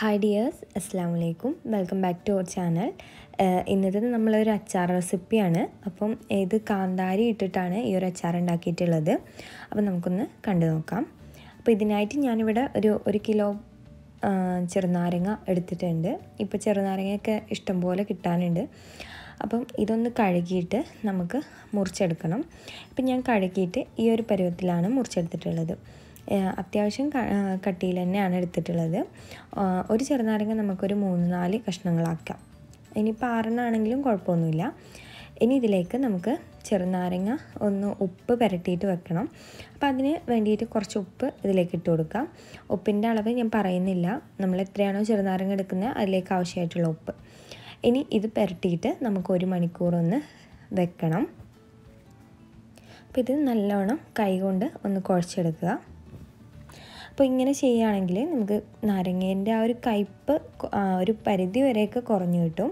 Hi dears അസ്സാം വലൈക്കും welcome back to our channel ഇന്നത്തെ നമ്മളൊരു അച്ചാർ റെസിപ്പിയാണ് അപ്പം ഇത് കാന്താരി ഇട്ടിട്ടാണ് ഈ ഒരു അച്ചാർ ഉണ്ടാക്കിയിട്ടുള്ളത്? അപ്പം നമുക്കൊന്ന് കണ്ടു നോക്കാം. അപ്പോൾ ഇതിനായിട്ട് ഞാനിവിടെ ഒരു ഒരു കിലോ ചെറുനാരങ്ങ എടുത്തിട്ടുണ്ട്. ഇപ്പോൾ ചെറുനാരങ്ങയൊക്കെ ഇഷ്ടംപോലെ കിട്ടാനുണ്ട്. അപ്പം ഇതൊന്ന് കഴുകിയിട്ട് നമുക്ക് മുറിച്ചെടുക്കണം. ഇപ്പം ഞാൻ കഴുകിയിട്ട് ഈ ഒരു പരുവത്തിലാണ് മുറിച്ചെടുത്തിട്ടുള്ളത്. അത്യാവശ്യം കട്ടിയിൽ തന്നെയാണ് എടുത്തിട്ടുള്ളത്. ഒരു ചെറുനാരങ്ങ നമുക്കൊരു മൂന്ന് നാല് കഷ്ണങ്ങളാക്കാം. ഇനിയിപ്പോൾ ആറെണ്ണാണെങ്കിലും കുഴപ്പമൊന്നുമില്ല. ഇനി ഇതിലേക്ക് നമുക്ക് ചെറുനാരങ്ങ ഒന്ന് ഉപ്പ് പുരട്ടിയിട്ട് വെക്കണം. അപ്പോൾ അതിന് വേണ്ടിയിട്ട് കുറച്ച് ഉപ്പ് ഇതിലേക്ക് ഇട്ട് കൊടുക്കാം. ഉപ്പിന്റെ അളവ് ഞാൻ പറയുന്നില്ല. നമ്മൾ എത്രയാണോ ചെറുനാരങ്ങ എടുക്കുന്നത് അതിലേക്ക് ആവശ്യമായിട്ടുള്ള ഉപ്പ്. ഇനി ഇത് പുരട്ടിയിട്ട് നമുക്ക് ഒരു മണിക്കൂറൊന്ന് വെക്കണം. അപ്പോൾ ഇത് നല്ലോണം കൈകൊണ്ട് ഒന്ന് കുഴച്ചെടുക്കുക. അപ്പോൾ ഇങ്ങനെ ചെയ്യുകയാണെങ്കിൽ നമുക്ക് നാരങ്ങേന്റെ ആ ഒരു കയ്പ്പ് ഒരു പരിധി വരെയൊക്കെ കുറഞ്ഞു കിട്ടും.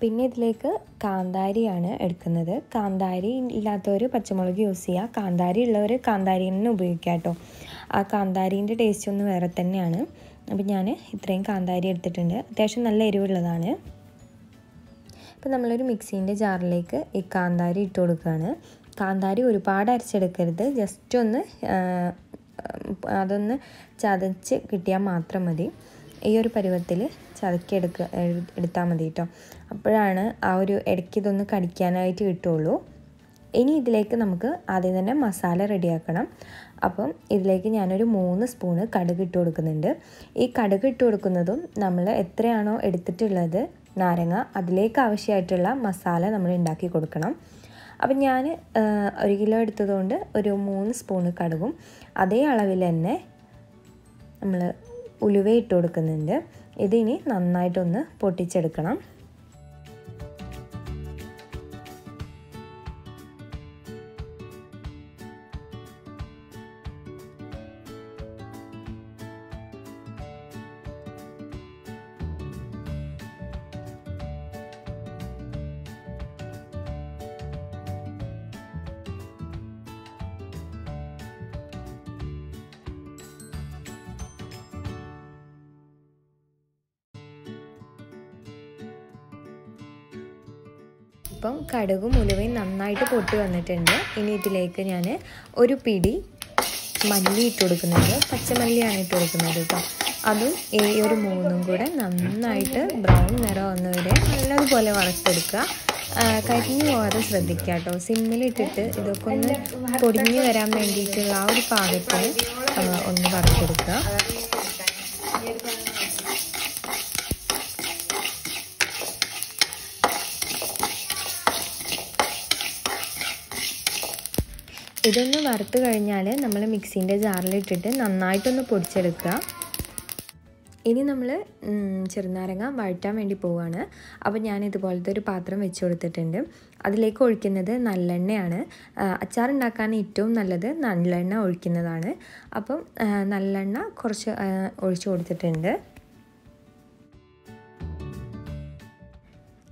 പിന്നെ ഇതിലേക്ക് കാന്താരിയാണ് എടുക്കുന്നത്. കാന്താരി ഇല്ലാത്തവർ പച്ചമുളക് യൂസ് ചെയ്യുക. കാന്താരി ഉള്ളവർ കാന്താരി തന്നെ ഉപയോഗിക്കുക കേട്ടോ. ആ കാന്താരീന്റെ ടേസ്റ്റ് ഒന്ന് വേറെ തന്നെയാണ്. അപ്പം ഞാൻ ഇത്രയും കാന്താരി എടുത്തിട്ടുണ്ട്. അത്യാവശ്യം നല്ല എരിവുള്ളതാണ്. അപ്പോൾ നമ്മളൊരു മിക്സീന്റെ ജാറിലേക്ക് ഈ കാന്താരി ഇട്ട് കൊടുക്കുകയാണ്. കാന്താരി ഒരുപാട് അരച്ചെടുക്കരുത്. ജസ്റ്റ് ഒന്ന് അതൊന്ന് ചതച്ച് കിട്ടിയാൽ മാത്രം മതി. ഈ ഒരു പരുവത്തിൽ ചതക്കി എടുക്കുക എടുത്താൽ മതി കേട്ടോ. അപ്പോഴാണ് ആ ഒരു ഇടയ്ക്ക് ഇതൊന്ന് കടിക്കാനായിട്ട് കിട്ടുള്ളൂ ഇനി ഇതിലേക്ക് നമുക്ക് ആദ്യം തന്നെ മസാല റെഡിയാക്കണം. അപ്പം ഇതിലേക്ക് ഞാനൊരു മൂന്ന് സ്പൂണ് കടുക് ഇട്ട് കൊടുക്കുന്നുണ്ട്. ഈ കടുക് ഇട്ട് കൊടുക്കുന്നതും നമ്മൾ എത്രയാണോ എടുത്തിട്ടുള്ളത് നാരങ്ങ അതിലേക്ക് ആവശ്യമായിട്ടുള്ള മസാല നമ്മൾ ഉണ്ടാക്കി കൊടുക്കണം. അപ്പം ഞാൻ ഒരു കിലോ എടുത്തതുകൊണ്ട് ഒരു മൂന്ന് സ്പൂണ് കടുകും അതേ അളവിൽ തന്നെ നമ്മൾ ഉലുവ കൊടുക്കുന്നുണ്ട്. ഇതിനി നന്നായിട്ടൊന്ന് പൊട്ടിച്ചെടുക്കണം. ഇപ്പം കടുകും ഉലുവയും നന്നായിട്ട് പൊട്ടി വന്നിട്ടുണ്ട്. ഇനി ഇതിലേക്ക് ഞാൻ ഒരു പിടി മല്ലി ഇട്ട് കൊടുക്കുന്നുണ്ട്. പച്ചമല്ലിയാണ് ഇട്ട് കൊടുക്കുന്നത് കേട്ടോ അതും ഈ ഒരു മൂന്നും കൂടെ നന്നായിട്ട് ബ്രൗൺ നിറം വന്നവരെ നല്ലതുപോലെ വറുത്തെടുക്കുക കരിഞ്ഞു പോകാതെ ശ്രദ്ധിക്കുക കേട്ടോ സിമ്മിലിട്ടിട്ട് ഇതൊക്കെ ഒന്ന് പൊടിഞ്ഞു വരാൻ വേണ്ടിയിട്ടുള്ള ആ ഒരു പാകത്തിന് ഒന്ന് വറുത്തെടുക്കുക. ഇതൊന്ന് വറുത്ത് കഴിഞ്ഞാൽ നമ്മൾ മിക്സീന്റെ ജാറിലിട്ടിട്ട് നന്നായിട്ടൊന്ന് പൊടിച്ചെടുക്കുക. ഇനി നമ്മൾ ചെറുനാരങ്ങ വഴറ്റാൻ വേണ്ടി പോവുകയാണ് അപ്പോൾ ഞാൻ ഇതുപോലത്തെ ഒരു പാത്രം വെച്ച് കൊടുത്തിട്ടുണ്ട്. അതിലേക്ക് ഒഴിക്കുന്നത് നല്ലെണ്ണയാണ്. അച്ചാറുണ്ടാക്കാൻ ഏറ്റവും നല്ലത് നല്ലെണ്ണ ഒഴിക്കുന്നതാണ്. അപ്പം നല്ലെണ്ണ കുറച്ച് ഒഴിച്ചു കൊടുത്തിട്ടുണ്ട്.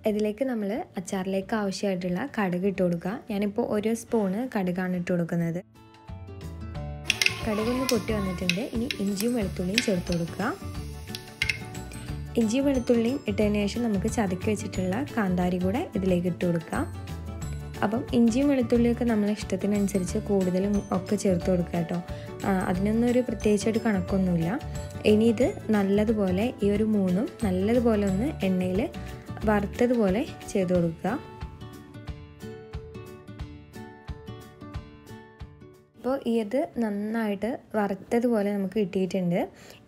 ഇതിലേക്ക് നമ്മൾ അച്ചാറിലേക്ക് ആവശ്യമായിട്ടുള്ള കടുക് ഇട്ട് കൊടുക്കുക. ഞാനിപ്പോൾ ഒരു സ്പൂണ് കടുകാണ് ഇട്ട് കൊടുക്കുന്നത്. കടുകൊന്ന് പൊട്ടി വന്നിട്ടുണ്ട്. ഇനി ഇഞ്ചിയും വെളുത്തുള്ളിയും ചേർത്ത് കൊടുക്കുക. ഇഞ്ചിയും വെളുത്തുള്ളിയും ഇട്ടതിന് ശേഷം നമുക്ക് ചതക്കി വെച്ചിട്ടുള്ള കാന്താരി കൂടെ ഇതിലേക്ക് ഇട്ട് കൊടുക്കുക. അപ്പം ഇഞ്ചിയും വെളുത്തുള്ളിയൊക്കെ നമ്മളെ ഇഷ്ടത്തിനനുസരിച്ച് കൂടുതലും ഒക്കെ ചേർത്ത് കൊടുക്കുക കേട്ടോ. അതിനൊന്നും ഒരു പ്രത്യേകിച്ചൊരു കണക്കൊന്നുമില്ല. ഇനി ഇത് നല്ലതുപോലെ ഈ ഒരു മൂന്നും നല്ലതുപോലെ ഒന്ന് എണ്ണയിൽ വറുത്തതുപോലെ ചെയ്ത് കൊടുക്കുക. അപ്പോൾ ഇത് നന്നായിട്ട് വറുത്തതുപോലെ നമുക്ക് കിട്ടിയിട്ടുണ്ട്.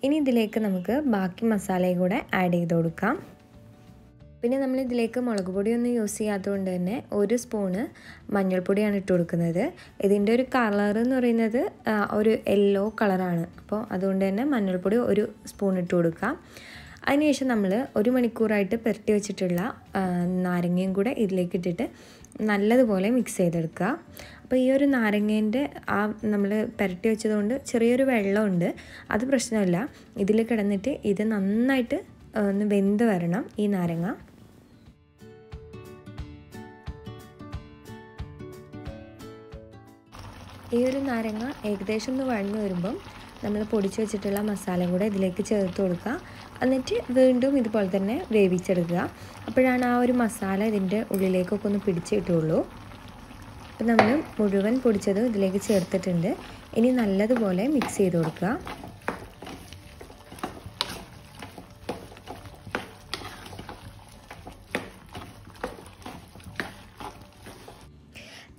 ഇനി ഇതിലേക്ക് നമുക്ക് ബാക്കി മസാലയും കൂടെ ആഡ് ചെയ്ത് കൊടുക്കാം. പിന്നെ നമ്മൾ ഇതിലേക്ക് മുളക് പൊടിയൊന്നും യൂസ് ചെയ്യാത്തതുകൊണ്ട് തന്നെ ഒരു സ്പൂണ് മഞ്ഞൾപ്പൊടിയാണ് ഇട്ട് കൊടുക്കുന്നത്. ഇതിന്റെ ഒരു കളർ എന്ന് പറയുന്നത് ഒരു യെല്ലോ കളറാണ് അപ്പോൾ അതുകൊണ്ട് തന്നെ മഞ്ഞൾപ്പൊടി ഒരു സ്പൂൺ ഇട്ട് കൊടുക്കാം. അതിനുശേഷം നമ്മൾ ഒരു മണിക്കൂറായിട്ട് പുരട്ടി വെച്ചിട്ടുള്ള നാരങ്ങയും കൂടെ ഇതിലേക്ക് ഇട്ടിട്ട് നല്ലതുപോലെ മിക്സ് ചെയ്തെടുക്കുക. അപ്പോൾ ഈ ഒരു നാരങ്ങേന്റെ ആ നമ്മൾ പുരട്ടി വെച്ചതുകൊണ്ട് ചെറിയൊരു വെള്ളമുണ്ട്. അത് പ്രശ്നമില്ല. ഇതിൽ കിടന്നിട്ട് ഇത് നന്നായിട്ട് ഒന്ന് വെന്ത് വരണം ഈ നാരങ്ങ. ഈ ഒരു നാരങ്ങ ഏകദേശം ഒന്ന് വഴന്നു വരുമ്പം നമ്മൾ പൊടിച്ച് വെച്ചിട്ടുള്ള മസാലയും കൂടെ ഇതിലേക്ക് ചേർത്ത് കൊടുക്കുക. എന്നിട്ട് വീണ്ടും ഇതുപോലെ തന്നെ വേവിച്ചെടുക്കുക. അപ്പോഴാണ് ആ ഒരു മസാല ഇതിന്റെ ഉള്ളിലേക്കൊക്കെ ഒന്ന് പിടിച്ച് കിട്ടുള്ളൂ അപ്പോൾ നമ്മൾ മുഴുവൻ പൊടിച്ചത് ഇതിലേക്ക് ചേർത്തിട്ടുണ്ട്. ഇനി നല്ലതുപോലെ മിക്സ് ചെയ്ത് കൊടുക്കുക.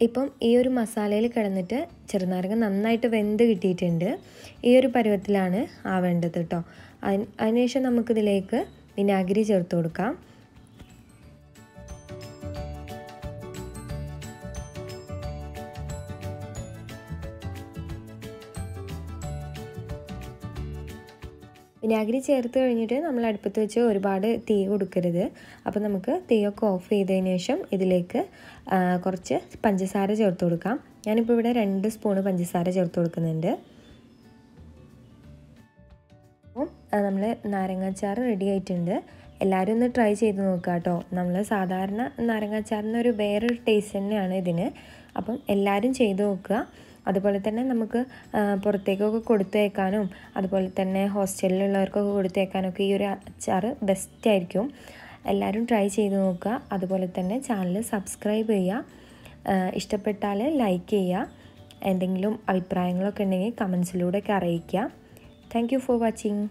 ഇപ്പം ഈ ഒരു മസാലയിൽ കിടന്നിട്ട് ചെറുനാരങ്ങ നന്നായിട്ട് വെന്ത് കിട്ടിയിട്ടുണ്ട്. ഈ ഒരു പരുവത്തിലാണ് ആവേണ്ടത് കേട്ടോ അതിന് അതിനുശേഷം നമുക്കിതിലേക്ക് വിനാഗിരി ചേർത്ത് കൊടുക്കാം. വിനാഗിരി ചേർത്ത് കഴിഞ്ഞിട്ട് നമ്മൾ അടുപ്പത്ത് വെച്ച് ഒരുപാട് തീ കൊടുക്കരുത്. അപ്പോൾ നമുക്ക് തീയൊക്കെ ഓഫ് ചെയ്തതിന് ശേഷം ഇതിലേക്ക് കുറച്ച് പഞ്ചസാര ചേർത്ത് കൊടുക്കാം. ഞാനിപ്പോൾ ഇവിടെ രണ്ട് സ്പൂണ് പഞ്ചസാര ചേർത്ത് കൊടുക്കുന്നുണ്ട്. നമ്മൾ നാരങ്ങാച്ചാർ റെഡി ആയിട്ടുണ്ട്. എല്ലാവരും ഒന്ന് ട്രൈ ചെയ്ത് നോക്കുക കേട്ടോ നമ്മൾ സാധാരണ നാരങ്ങാച്ചാറിന് ഒരു വേറൊരു ടേസ്റ്റ് തന്നെയാണ് ഇതിന്. അപ്പം എല്ലാവരും ചെയ്ത് നോക്കുക. അതുപോലെ തന്നെ നമുക്ക് പുറത്തേക്കൊക്കെ കൊടുത്തേക്കാനും അതുപോലെ തന്നെ ഹോസ്റ്റലിലുള്ളവർക്കൊക്കെ കൊടുത്തേക്കാനൊക്കെ ഈ ഒരു അച്ചാർ ബെസ്റ്റ് ആയിരിക്കും. എല്ലാവരും ട്രൈ ചെയ്ത് നോക്കുക. അതുപോലെ തന്നെ ചാനൽ സബ്സ്ക്രൈബ് ചെയ്യുക. ഇഷ്ടപ്പെട്ടാൽ ലൈക്ക് ചെയ്യുക എന്തെങ്കിലും അഭിപ്രായങ്ങളൊക്കെ ഉണ്ടെങ്കിൽ കമൻസിലൂടെയൊക്കെ അറിയിക്കുക താങ്ക് ഫോർ വാച്ചിങ്